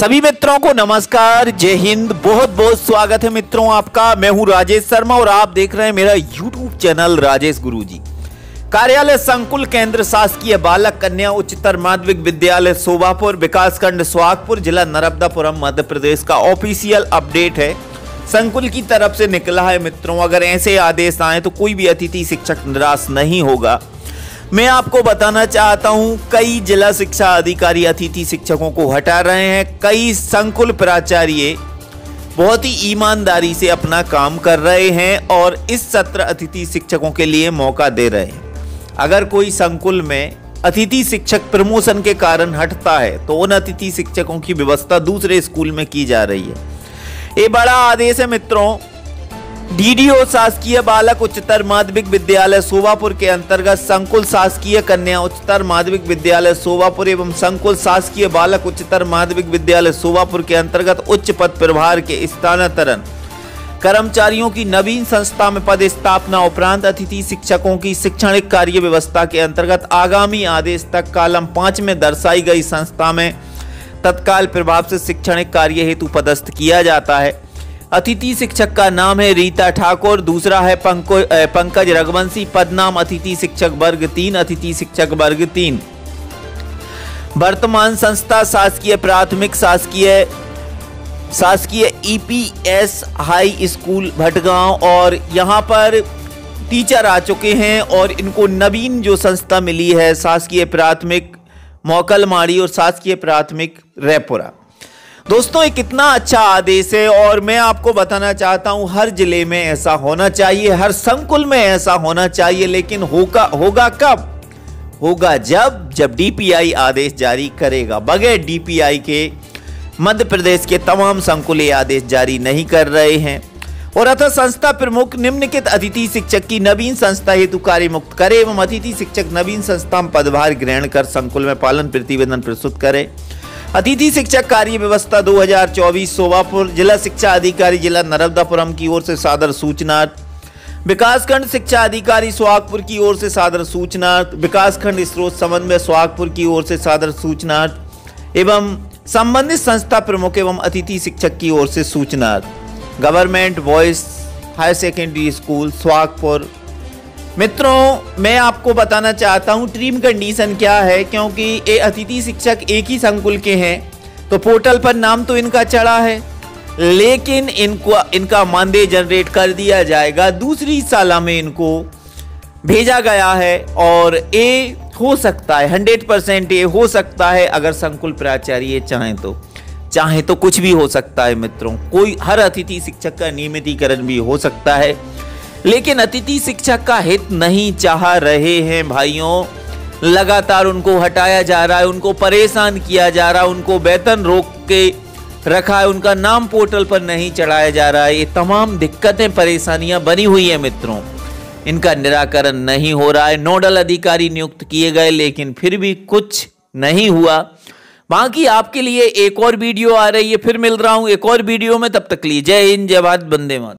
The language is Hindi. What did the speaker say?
सभी मित्रों को नमस्कार। जय हिंद। बहुत बहुत स्वागत है मित्रों आपका। मैं हूँ राजेश शर्मा और आप देख रहे हैं मेरा यूट्यूब चैनल राजेश गुरुजी। कार्यालय संकुल केंद्र, शासकीय बालक कन्या उच्चतर माध्यमिक विद्यालय शोभापुर विकासखंड सुहागपुर, जिला नर्मदापुरम मध्य प्रदेश का ऑफिशियल अपडेट है। संकुल की तरफ़ से निकला है मित्रों, अगर ऐसे आदेश आए तो कोई भी अतिथि, शिक्षक निराश नहीं होगा। मैं आपको बताना चाहता हूँ, कई जिला शिक्षा अधिकारी अतिथि शिक्षकों को हटा रहे हैं। कई संकुल प्राचार्य बहुत ही ईमानदारी से अपना काम कर रहे हैं और इस सत्र अतिथि शिक्षकों के लिए मौका दे रहे हैं। अगर कोई संकुल में अतिथि शिक्षक प्रमोशन के कारण हटता है तो उन अतिथि शिक्षकों की व्यवस्था दूसरे स्कूल में की जा रही है। ये बड़ा आदेश है मित्रों डीडीओ शासकीय बालक उच्चतर माध्यमिक विद्यालय सोवापुर के अंतर्गत संकुल शासकीय कन्या उच्चतर माध्यमिक विद्यालय सोवापुर एवं संकुल शासकीय बालक उच्चतर माध्यमिक विद्यालय सोवापुर के अंतर्गत उच्च पद प्रभार के स्थानांतरण। कर्मचारियों की नवीन संस्था में पद स्थापना उपरांत अतिथि शिक्षकों की शैक्षणिक कार्य व्यवस्था के अंतर्गत आगामी आदेश तक कालम पाँच में दर्शाई गई संस्था में तत्काल प्रभाव से शैक्षणिक कार्य हेतु पदस्थ किया जाता है। अतिथि शिक्षक का नाम है रीता ठाकुर, दूसरा है पंकज रघुवंशी, पदनाम अतिथि शिक्षक वर्ग तीन, अतिथि शिक्षक वर्ग तीन। वर्तमान संस्था शासकीय प्राथमिक शासकीय शासकीय ईपीएस हाई स्कूल भटगांव, और यहाँ पर टीचर आ चुके हैं और इनको नवीन जो संस्था मिली है, शासकीय प्राथमिक मोकलमाड़ी और शासकीय प्राथमिक, रेपुरा। दोस्तों ये कितना अच्छा आदेश है और मैं आपको बताना चाहता हूँ, हर ज़िले में ऐसा होना चाहिए, हर संकुल में ऐसा होना चाहिए, लेकिन होगा होगा कब? होगा जब जब डीपीआई आदेश जारी करेगा। बगैर डीपीआई के, मध्य प्रदेश के तमाम संकुल आदेश जारी नहीं कर रहे हैं। और अतः संस्था प्रमुख, निम्नलिखित अतिथि शिक्षक की नवीन संस्था हेतु कार्य मुक्त करे, एवं अतिथि शिक्षक नवीन संस्था में पदभार ग्रहण कर संकुल में पालन, प्रतिवेदन प्रस्तुत करे। अतिथि शिक्षक कार्य व्यवस्था 2024 सोवापुर जिला शिक्षा अधिकारी जिला नर्मदापुरम की ओर से सादर सूचना। विकासखंड शिक्षा अधिकारी सुहागपुर की ओर से सादर सूचना। विकासखंड स्रोत समन्वय सुहागपुर की ओर से सादर सूचना। एवं संबंधित संस्था प्रमुख एवं अतिथि शिक्षक की ओर से सूचना। Government boys higher secondary school Suhagpur. मित्रों, मैं आपको बताना चाहता हूँ ड्रीम कंडीशन क्या है, क्योंकि ये अतिथि शिक्षक एक ही संकुल के हैं तो पोर्टल पर नाम तो इनका चढ़ा है, लेकिन इनको, इनका मानदेय जनरेट कर दिया जाएगा, दूसरी साला में इनको भेजा गया है, और ए हो सकता है, हंड्रेड परसेंट ए हो सकता है, अगर संकुल प्राचार्य चाहें तो। चाहे तो कुछ भी हो सकता है मित्रों, कोई, हर अतिथि शिक्षक का नियमितीकरण भी हो सकता है। लेकिन अतिथि शिक्षक का हित नहीं चाह रहे हैं भाइयों। लगातार उनको हटाया जा रहा है, उनको परेशान किया जा रहा है, उनको वेतन रोक के रखा है, उनका नाम पोर्टल पर नहीं चढ़ाया जा रहा है। ये तमाम दिक्कतें, परेशानियाँ बनी हुई है मित्रों। इनका निराकरण नहीं हो रहा है। नोडल अधिकारी नियुक्त किए गए, लेकिन फिर भी कुछ नहीं हुआ। बाकी आपके लिए एक और वीडियो आ रही है, फिर मिल रहा हूँ एक और वीडियो में, तब तक लिए जय हिंद, जय बंदे मात